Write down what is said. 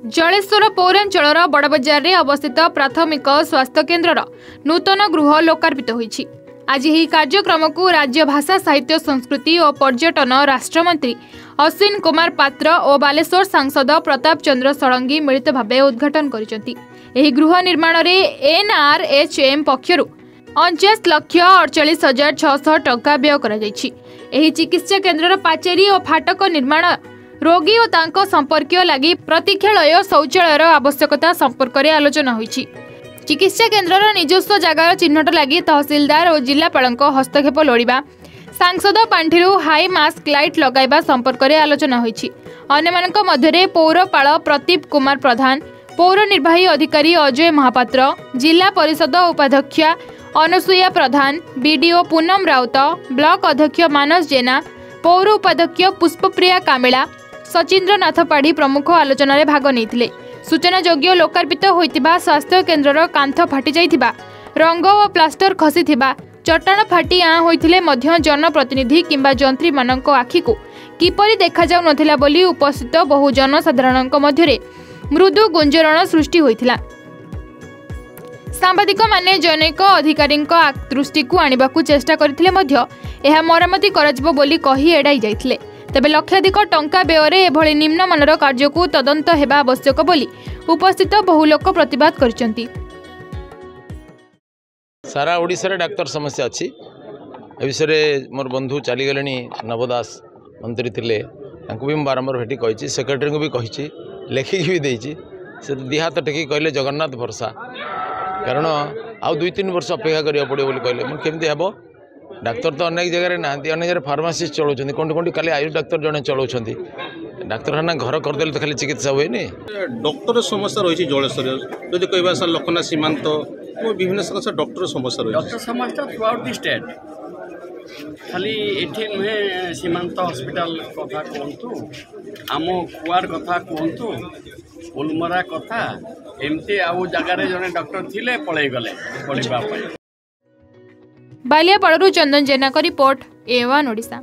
ଜଳେଶ୍ୱର ପୌରାଞ୍ଚଳର ବଡ଼ବଜାରରେ ଅବସ୍ଥିତ ପ୍ରାଥମିକ ସ୍ୱାସ୍ଥ୍ୟକେନ୍ଦ୍ରର ନୂତନ ଗୃହ ଲୋକାର୍ପିତ ହୋଇଛି। ଆଜି ଏହି କାର୍ଯ୍ୟକ୍ରମକୁ ରାଜ୍ୟ ଭାଷା ସାହିତ୍ୟ ସଂସ୍କୃତି ଓ ପର୍ଯ୍ୟଟନ ରାଷ୍ଟ୍ରମନ୍ତ୍ରୀ ଅଶ୍ୱିନ କୁମାର ପାତ୍ର ଓ ବାଲେଶ୍ୱର ସାଂସଦ ପ୍ରତାପ ଚନ୍ଦ୍ର ଷଡ଼ଙ୍ଗୀ ମିଳିତ ଭାବେ ଉଦ୍ଘାଟନ କରିଛନ୍ତି। ଏହି ଗୃହ ନିର୍ମାଣରେ ଏନ୍ଆର୍ଏଚ୍ଏମ୍ ପକ୍ଷରୁ ଅଣଚାଶ ଲକ୍ଷ ଅଡ଼ଚାଳିଶ ହଜାର ଛଅଶହ ଟଙ୍କା ବ୍ୟୟ କରାଯାଇଛି। ଏହି ଚିକିତ୍ସା କେନ୍ଦ୍ରର ପାଚେରୀ ଓ ଫାଟକ ନିର୍ମାଣ ରୋଗୀ ଓ ତାଙ୍କ ସମ୍ପର୍କୀୟ ଲାଗି ପ୍ରତୀକ୍ଷାଳୟ ଶୌଚାଳୟର ଆବଶ୍ୟକତା ସମ୍ପର୍କରେ ଆଲୋଚନା ହୋଇଛି। ଚିକିତ୍ସା କେନ୍ଦ୍ରର ନିଜସ୍ୱ ଜାଗାର ଚିହ୍ନଟ ଲାଗି ତହସିଲଦାର ଓ ଜିଲ୍ଲାପାଳଙ୍କ ହସ୍ତକ୍ଷେପ ଲୋଡ଼ିବା ସାଂସଦ ପାଣ୍ଠିରୁ ହାଇ ମାସ୍କ ଲାଇଟ୍ ଲଗାଇବା ସମ୍ପର୍କରେ ଆଲୋଚନା ହୋଇଛି। ଅନ୍ୟମାନଙ୍କ ମଧ୍ୟରେ ପୌରପାଳ ପ୍ରଦୀପ କୁମାର ପ୍ରଧାନ ପୌର ନିର୍ବାହୀ ଅଧିକାରୀ ଅଜୟ ମହାପାତ୍ର ଜିଲ୍ଲା ପରିଷଦ ଉପାଧ୍ୟକ୍ଷା ଅନୁସୂୟା ପ୍ରଧାନ ବିଡିଓ ପୁନମ ରାଉତ ବ୍ଲକ ଅଧ୍ୟକ୍ଷ ମାନସ ଜେନା ପୌର ଉପାଧ୍ୟକ୍ଷ ପୁଷ୍ପପ୍ରିୟା କାମିଳା ସଚିନ୍ଦ୍ରନାଥ ପାଢ଼ୀ ପ୍ରମୁଖ ଆଲୋଚନାରେ ଭାଗ ନେଇଥିଲେ। ସୂଚନାଯୋଗ୍ୟ ଲୋକାର୍ପିତ ହୋଇଥିବା ସ୍ୱାସ୍ଥ୍ୟ କେନ୍ଦ୍ରର କାନ୍ଥ ଫାଟିଯାଇଥିବା ରଙ୍ଗ ଓ ପ୍ଲାଷ୍ଟର ଖସିଥିବା ଚଟାଣ ଫାଟି ଆଁ ହୋଇଥିଲେ ମଧ୍ୟ ଜନପ୍ରତିନିଧି କିମ୍ବା ଯନ୍ତ୍ରୀମାନଙ୍କ ଆଖିକୁ କିପରି ଦେଖାଯାଉନଥିଲା ବୋଲି ଉପସ୍ଥିତ ବହୁ ଜନସାଧାରଣଙ୍କ ମଧ୍ୟରେ ମୃଦୁ ଗୁଞ୍ଜରଣ ସୃଷ୍ଟି ହୋଇଥିଲା। ସାମ୍ବାଦିକମାନେ ଜନୈକ ଅଧିକାରୀଙ୍କ ଦୃଷ୍ଟିକୁ ଆଣିବାକୁ ଚେଷ୍ଟା କରିଥିଲେ ମଧ୍ୟ ଏହା ମରାମତି କରାଯିବ ବୋଲି କହି ଏଡ଼ାଇ ଯାଇଥିଲେ। ତେବେ ଲକ୍ଷାଧିକ ଟଙ୍କା ବ୍ୟୟରେ ଏଭଳି ନିମ୍ନମାନର କାର୍ଯ୍ୟକୁ ତଦନ୍ତ ହେବା ଆବଶ୍ୟକ ବୋଲି ଉପସ୍ଥିତ ବହୁ ଲୋକ ପ୍ରତିବାଦ କରିଛନ୍ତି। ସାରା ଓଡ଼ିଶାରେ ଡାକ୍ତର ସମସ୍ୟା ଅଛି। ଏ ବିଷୟରେ ମୋର ବନ୍ଧୁ ଚାଲିଗଲେଣି ନବ ଦାସ ମନ୍ତ୍ରୀ ଥିଲେ। ତାଙ୍କୁ ବି ମୁଁ ବାରମ୍ବାର ଭେଟି କହିଛି ସେକ୍ରେଟାରୀଙ୍କୁ ବି କହିଛି ଲେଖିକି ବି ଦେଇଛି। ସେ ଦୁଇ ହାତ ଟେକିକି କହିଲେ ଜଗନ୍ନାଥ ଭରସା। କାରଣ ଆଉ ଦୁଇ ତିନି ବର୍ଷ ଅପେକ୍ଷା କରିବାକୁ ପଡ଼ିବ ବୋଲି କହିଲେ। ମୁଁ କେମିତି ହେବ? ডাক্তার তো অনেক জায়গায় না অনেক জায়গায় ফার্মাসিস্ট চলাউছেন কোটি কোটি খালি আয়ুষ ডাক্তার জনে চলাউছেন ডাক্তারখানা ঘর করেদেলে তো খালি চিকিৎসা হুয়েনি ডক্টরের সমস্যা রয়েছে জলেশ্বরের যদি কইবা স্যার লক্ষণা সীমান্ত বিভিন্ন স্যার ডক্টরের সমস্যা রয়েছে ডক্টর সমস্যা থ্রু আউট দি স্টেট খালি এটি নুহে সীমান্ত হসপিটাল কথা কুহতু আমার কথা কুহতু উলমরা কথা এমতি আউ জায়গায় জন ডক্টর লে পলাই গলে পড়া ବାଲିଆପାଳରୁ ଚନ୍ଦନ ଜେନାଙ୍କ ରିପୋର୍ଟ ଏ ଓଡ଼ିଶା।